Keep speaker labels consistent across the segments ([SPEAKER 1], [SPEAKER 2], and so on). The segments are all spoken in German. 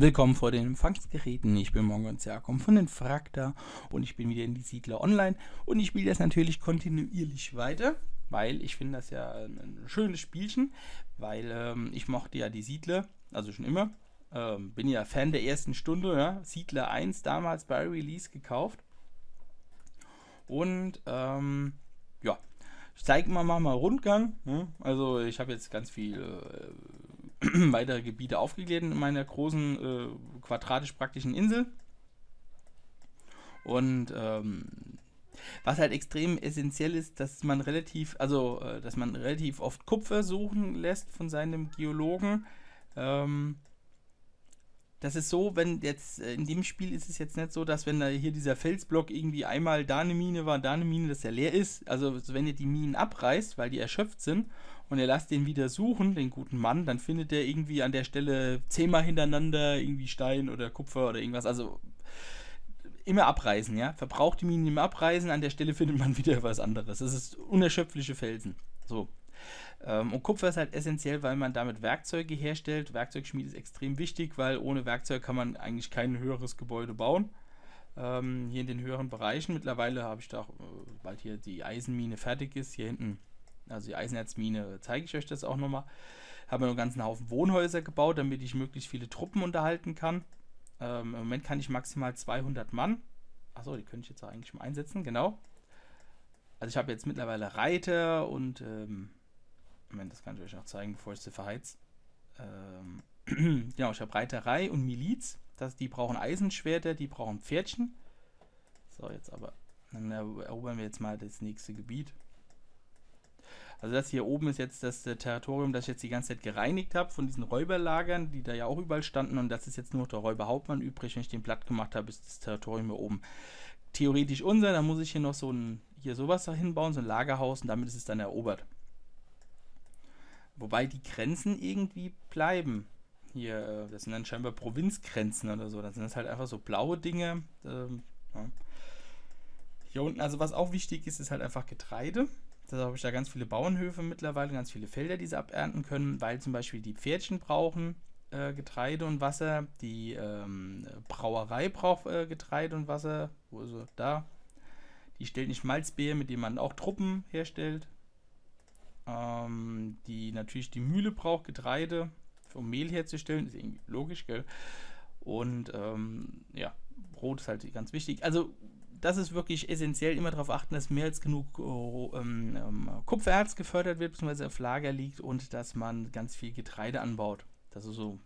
[SPEAKER 1] Willkommen vor den Empfangsgeräten. Ich bin Mongon Zerkom von den Frakta und ich bin wieder in die Siedler Online und ich spiele das natürlich kontinuierlich weiter, weil ich finde das ja ein, ein, schönes Spielchen, weil ähm, ich mochte ja die Siedler, also schon immer. Ähm, bin ja Fan der ersten Stunde, ja? Siedler 1 damals bei Release gekauft. Und ähm, ja, ich zeige mal mal Rundgang. Ne? Also ich habe jetzt ganz viel äh, weitere Gebiete aufgeklärt in meiner großen, äh, quadratisch praktischen Insel. Und ähm, was halt extrem essentiell ist, dass man relativ, also äh, dass man relativ oft Kupfer suchen lässt von seinem Geologen. Ähm, das ist so, wenn jetzt äh, in dem Spiel ist es jetzt nicht so, dass wenn da hier dieser Felsblock irgendwie einmal da eine Mine war, da eine Mine, dass der leer ist. Also wenn ihr die Minen abreißt, weil die erschöpft sind und ihr lasst den wieder suchen, den guten Mann, dann findet er irgendwie an der Stelle zehnmal hintereinander irgendwie Stein oder Kupfer oder irgendwas. Also immer abreißen, ja. Verbraucht die Minen immer abreißen, an der Stelle findet man wieder was anderes. Das ist unerschöpfliche Felsen. So. Ähm, und Kupfer ist halt essentiell, weil man damit Werkzeuge herstellt. Werkzeugschmied ist extrem wichtig, weil ohne Werkzeug kann man eigentlich kein höheres Gebäude bauen. Ähm, hier in den höheren Bereichen. Mittlerweile habe ich da, äh, bald hier die Eisenmine fertig ist, hier hinten, also die Eisenerzmine, zeige ich euch das auch nochmal. Habe mir einen ganzen Haufen Wohnhäuser gebaut, damit ich möglichst viele Truppen unterhalten kann. Ähm, Im Moment kann ich maximal 200 Mann. Achso, die könnte ich jetzt eigentlich mal einsetzen, genau. Also ich habe jetzt mittlerweile Reiter und ähm, Moment, das kann ich euch noch zeigen, bevor ich sie verheiz. Ähm, genau, ich habe Reiterei und Miliz. Das, die brauchen Eisenschwerter, die brauchen Pferdchen. So, jetzt aber. Dann erobern wir jetzt mal das nächste Gebiet. Also das hier oben ist jetzt das äh, Territorium, das ich jetzt die ganze Zeit gereinigt habe von diesen Räuberlagern, die da ja auch überall standen. Und das ist jetzt nur noch der Räuberhauptmann übrig. Wenn ich den platt gemacht habe, ist das Territorium hier oben theoretisch unser. Dann muss ich hier noch so ein, hier sowas hinbauen, so ein Lagerhaus und damit ist es dann erobert. Wobei die Grenzen irgendwie bleiben. Hier, äh, das sind dann scheinbar Provinzgrenzen oder so. Das sind das halt einfach so blaue Dinge. Ähm, ja. Hier unten, also was auch wichtig ist, ist halt einfach Getreide. Da habe ich da ganz viele Bauernhöfe mittlerweile, ganz viele Felder, die sie abernten können, weil zum Beispiel die Pferdchen brauchen äh, Getreide und Wasser, die ähm, Brauerei braucht äh, Getreide und Wasser, wo sie? Da. Die stellt nicht Malzbier, mit dem man auch Truppen herstellt. Ähm, die natürlich die Mühle braucht, Getreide, um Mehl herzustellen, ist irgendwie logisch, gell? Und ähm, ja, Brot ist halt ganz wichtig. Also das ist wirklich essentiell, immer darauf achten, dass mehr als genug oh, ähm, ähm, Kupfererz gefördert wird, beziehungsweise auf Lager liegt und dass man ganz viel Getreide anbaut. Das ist so,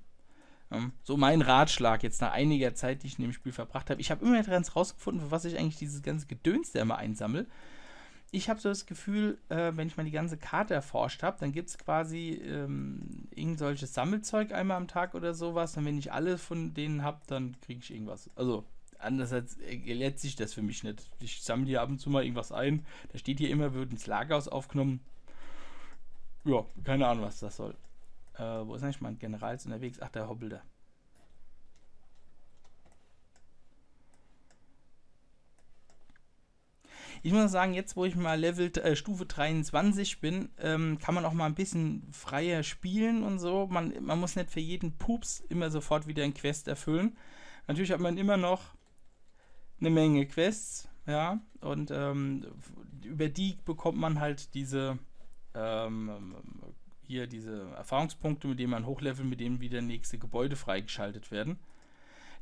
[SPEAKER 1] ähm, so mein Ratschlag jetzt nach einiger Zeit, die ich in dem Spiel verbracht habe. Ich habe immer ganz rausgefunden, für was ich eigentlich dieses ganze Gedöns da immer einsammle ich habe so das Gefühl, äh, wenn ich mal die ganze Karte erforscht habe, dann gibt es quasi ähm, irgend solches Sammelzeug einmal am Tag oder sowas. Und wenn ich alle von denen habe, dann kriege ich irgendwas. Also andererseits erklärt sich das für mich nicht. Ich sammle hier ab und zu mal irgendwas ein. Da steht hier immer, wird ins Lagerhaus aufgenommen. Ja, keine Ahnung, was das soll. Äh, wo ist eigentlich mein General unterwegs? Ach, der Hobbel da. Ich muss sagen, jetzt wo ich mal Level äh, Stufe 23 bin, ähm, kann man auch mal ein bisschen freier spielen und so. Man, man muss nicht für jeden Pups immer sofort wieder ein Quest erfüllen. Natürlich hat man immer noch eine Menge Quests, ja, und ähm, über die bekommt man halt diese ähm, hier diese Erfahrungspunkte, mit denen man hochlevelt, mit denen wieder nächste Gebäude freigeschaltet werden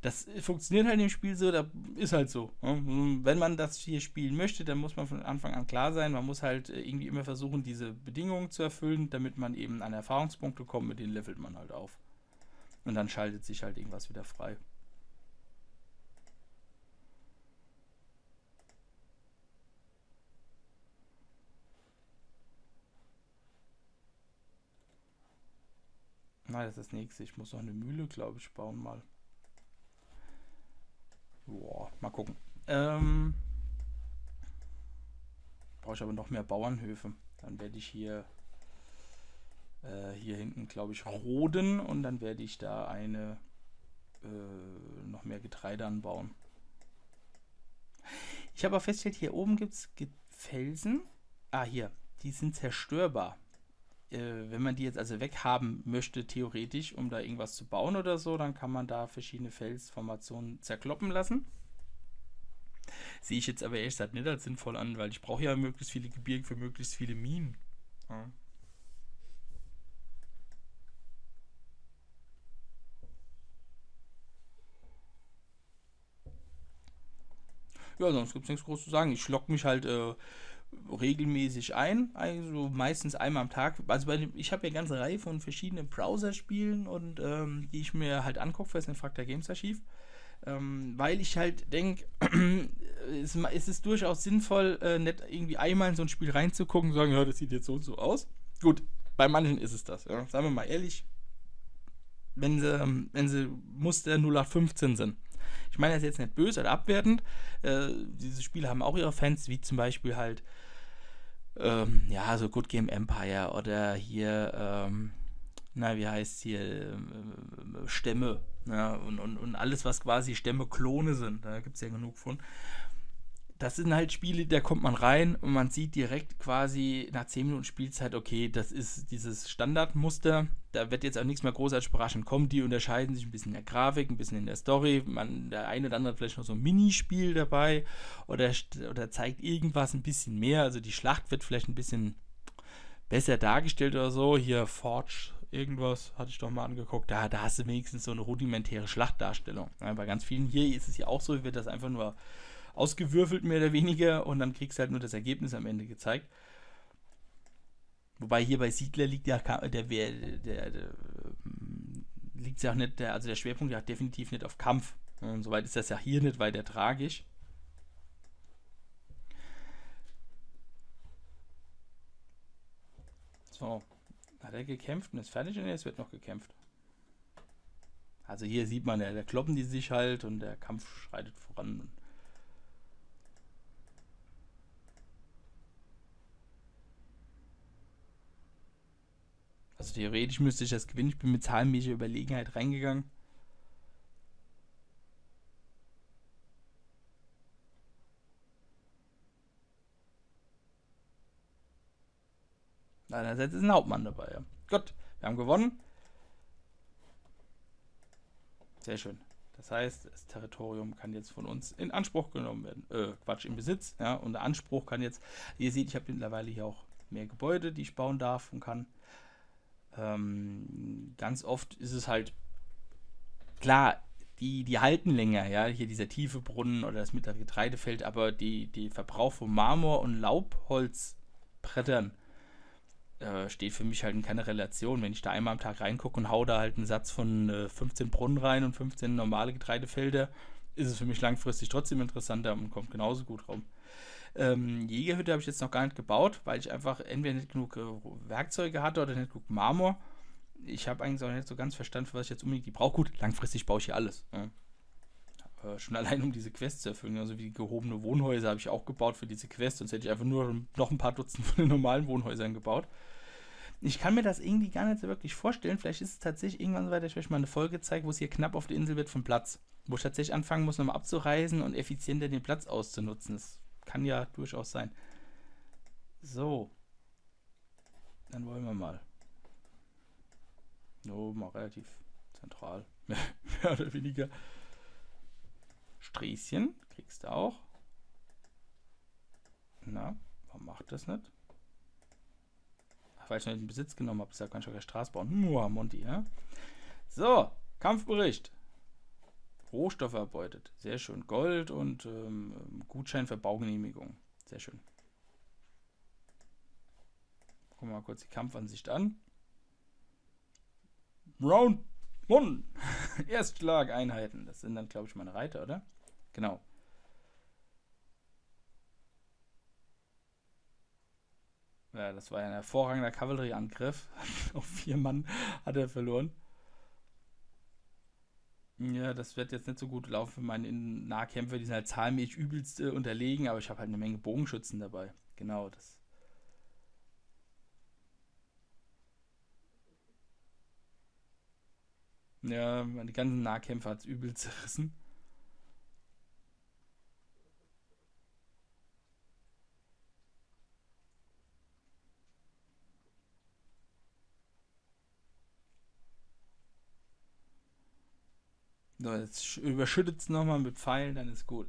[SPEAKER 1] das funktioniert halt im Spiel so, da ist halt so. Ne? Wenn man das hier spielen möchte, dann muss man von Anfang an klar sein, man muss halt äh, irgendwie immer versuchen, diese Bedingungen zu erfüllen, damit man eben an Erfahrungspunkte kommt, mit denen levelt man halt auf. Und dann schaltet sich halt irgendwas wieder frei. Na, das ist das nächste. Ich muss noch eine Mühle, glaube ich, bauen mal. Boah, mal gucken. Ähm, Brauche ich aber noch mehr Bauernhöfe. Dann werde ich hier äh, hier hinten, glaube ich, roden und dann werde ich da eine äh, noch mehr Getreide anbauen. Ich habe auch festgestellt, hier oben gibt es Felsen. Ah, hier. Die sind zerstörbar. Äh, wenn man die jetzt also weghaben möchte, theoretisch, um da irgendwas zu bauen oder so, dann kann man da verschiedene Felsformationen zerkloppen lassen. Sehe ich jetzt aber ehrlich gesagt nicht als sinnvoll an, weil ich brauche ja möglichst viele Gebirge für möglichst viele Minen. Ja. Ja, sonst gibt es nichts groß zu sagen. Ich lock mich halt äh, regelmäßig ein, also meistens einmal am Tag. Also bei ich habe ja eine ganze Reihe von verschiedenen Browser-Spielen und ähm, die ich mir halt angucke für das Infractor Games Archiv. Ähm, weil ich halt denke, es, es, ist durchaus sinnvoll, äh, nicht irgendwie einmal in so ein Spiel reinzugucken und sagen, ja, das sieht jetzt so und so aus. Gut, bei manchen ist es das, ja. Sagen wir mal ehrlich, wenn sie, ähm, wenn sie Muster 0815 sind. Ich meine das ist jetzt nicht böse oder abwertend. Äh, diese Spiele haben auch ihre Fans, wie zum Beispiel halt, ähm, ja, so Good Game Empire oder hier, ähm, na, wie heißt hier, äh, Stämme. Ja, und, und, und alles, was quasi Stämme-Klone sind. Da gibt es ja genug von das sind halt Spiele, da kommt man rein und man sieht direkt quasi nach 10 Minuten Spielzeit, okay, das ist dieses Standardmuster. Da wird jetzt auch nichts mehr großartig überraschend kommen. Die unterscheiden sich ein bisschen in der Grafik, ein bisschen in der Story. Man, der eine oder andere hat vielleicht noch so ein Minispiel dabei oder, oder zeigt irgendwas ein bisschen mehr. Also die Schlacht wird vielleicht ein bisschen besser dargestellt oder so. Hier Forge, irgendwas, hatte ich doch mal angeguckt. Da, da hast du wenigstens so eine rudimentäre Schlachtdarstellung. Ja, bei ganz vielen hier ist es ja auch so, wird das einfach nur ausgewürfelt, mehr oder weniger, und dann kriegst du halt nur das Ergebnis am Ende gezeigt. Wobei hier bei Siedler liegt ja der, der, der, der liegt ja auch nicht, der, also der Schwerpunkt ja definitiv nicht auf Kampf. Und soweit ist das ja hier nicht weiter tragisch. So, hat er gekämpft und ist fertig und jetzt wird noch gekämpft. Also hier sieht man, da kloppen die sich halt und der Kampf schreitet voran. Also theoretisch müsste ich das gewinnen. Ich bin mit zahlenmäßiger Überlegenheit reingegangen. Einerseits ist ein Hauptmann dabei. Ja. Gut, wir haben gewonnen. Sehr schön. Das heißt, das Territorium kann jetzt von uns in Anspruch genommen werden. Äh, Quatsch, in Besitz. Ja, und der Anspruch kann jetzt, ihr seht, ich habe mittlerweile hier auch mehr Gebäude, die ich bauen darf und kann. Ähm, ganz oft ist es halt klar, die, die halten länger, ja, hier dieser tiefe Brunnen oder das mittlere Getreidefeld, aber die, die Verbrauch von Marmor und Laubholzbrettern äh, steht für mich halt in keiner Relation. Wenn ich da einmal am Tag reingucke und hau da halt einen Satz von äh, 15 Brunnen rein und 15 normale Getreidefelder, ist es für mich langfristig trotzdem interessanter und kommt genauso gut rum. Ähm, Jägerhütte habe ich jetzt noch gar nicht gebaut, weil ich einfach entweder nicht genug äh, Werkzeuge hatte oder nicht genug Marmor. Ich habe eigentlich auch nicht so ganz verstanden, für was ich jetzt unbedingt die brauche. Gut, langfristig baue ich hier alles. Ja. Äh, schon allein um diese Quest zu erfüllen. Also wie gehobene Wohnhäuser habe ich auch gebaut für diese Quest, sonst hätte ich einfach nur noch ein paar Dutzend von den normalen Wohnhäusern gebaut. Ich kann mir das irgendwie gar nicht so wirklich vorstellen. Vielleicht ist es tatsächlich irgendwann so weit, dass ich euch mal eine Folge zeige, wo es hier knapp auf der Insel wird vom Platz. Wo ich tatsächlich anfangen muss, nochmal abzureisen und effizienter den Platz auszunutzen. Das kann ja durchaus sein. So. Dann wollen wir mal. No, mal relativ zentral. Mehr oder weniger. Sträßchen kriegst du auch. Na, warum macht das nicht? Weil ich nicht in Besitz genommen habe. Ist ja ganz schön der Straße bauen. Mua, Monty, ja? So, Kampfbericht. Rohstoffe erbeutet. Sehr schön. Gold und ähm, Gutschein für Baugenehmigung. Sehr schön. Gucken wir mal kurz die Kampfansicht an. Round One. Erstschlag-Einheiten. Das sind dann, glaube ich, meine Reiter, oder? Genau. Ja, das war ja ein hervorragender Kavallerieangriff. Auf vier Mann hat er verloren. Ja, das wird jetzt nicht so gut laufen für meine Nahkämpfer. Die sind halt zahlenmäßig übelst äh, unterlegen, aber ich habe halt eine Menge Bogenschützen dabei. Genau, das. Ja, meine ganzen Nahkämpfer hat es übel zerrissen. So, jetzt überschüttet es nochmal mit Pfeilen, dann ist gut.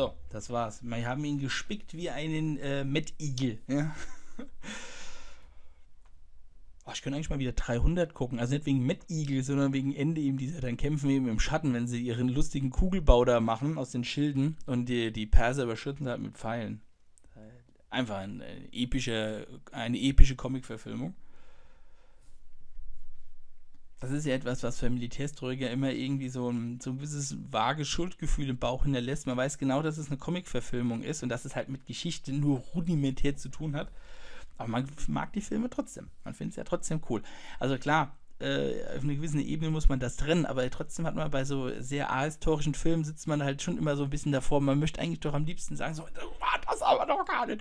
[SPEAKER 1] So, das war's. Wir haben ihn gespickt wie einen äh, Mettigel. Ja? oh, ich könnte eigentlich mal wieder 300 gucken. Also nicht wegen Mettigel, sondern wegen Ende eben dieser. Dann kämpfen eben im Schatten, wenn sie ihren lustigen Kugelbau da machen aus den Schilden und die, die Perser überschütten halt mit Pfeilen. Einfach ein, ein epische, eine epische Comic-Verfilmung. Das ist ja etwas, was für Militärhistoriker immer irgendwie so ein, so ein gewisses vages Schuldgefühl im Bauch hinterlässt. Man weiß genau, dass es eine Comic-Verfilmung ist und dass es halt mit Geschichte nur rudimentär zu tun hat. Aber man mag die Filme trotzdem. Man findet es ja trotzdem cool. Also klar, äh, auf einer gewissen Ebene muss man das trennen, aber trotzdem hat man bei so sehr ahistorischen Filmen sitzt man halt schon immer so ein bisschen davor. Man möchte eigentlich doch am liebsten sagen, so, war das aber doch gar nicht.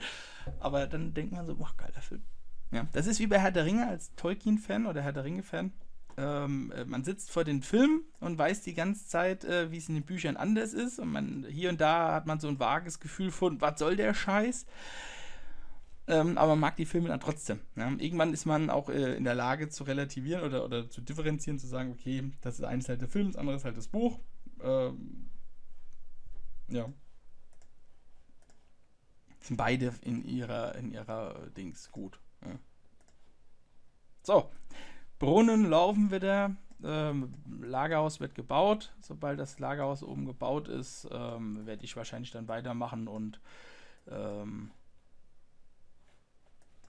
[SPEAKER 1] Aber dann denkt man so, boah, geiler Film. Ja, das ist wie bei Herr der Ringe als Tolkien-Fan oder Herr der Ringe-Fan ähm, äh, man sitzt vor den Film und weiß die ganze Zeit, äh, wie es in den Büchern anders ist. Und man hier und da hat man so ein vages Gefühl von, was soll der Scheiß? Ähm, aber man mag die Filme dann trotzdem. Ja? Irgendwann ist man auch äh, in der Lage zu relativieren oder, oder zu differenzieren, zu sagen, okay, das ist eine halt der Film, das andere ist halt das Buch. Ähm, ja. Sind beide in ihrer, in ihrer Dings gut. Ja. So, Brunnen laufen wieder. Ähm, Lagerhaus wird gebaut. Sobald das Lagerhaus oben gebaut ist, ähm, werde ich wahrscheinlich dann weitermachen und ähm,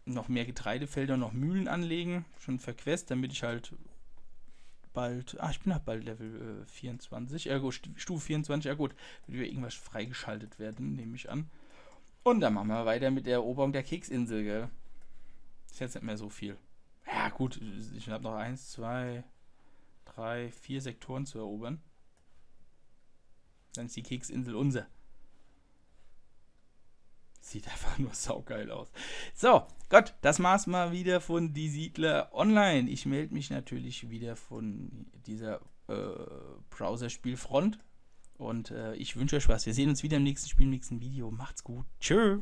[SPEAKER 1] noch mehr Getreidefelder, noch Mühlen anlegen. Schon für Quest, damit ich halt bald. Ah, ich bin halt bald Level äh, 24. Ja, gut, Stufe 24. Ja, gut. Wird irgendwas freigeschaltet werden, nehme ich an. Und dann machen wir weiter mit der Eroberung der Keksinsel, gell? Ist jetzt nicht mehr so viel. Ja, gut, ich habe noch eins, zwei, drei, vier Sektoren zu erobern. Dann ist die Keksinsel unser. Sieht einfach nur saugeil aus. So, Gott, das war's mal wieder von Die Siedler Online. Ich melde mich natürlich wieder von dieser äh, Browserspielfront. Und äh, ich wünsche euch was. Wir sehen uns wieder im nächsten Spiel, im nächsten Video. Macht's gut. Tschö.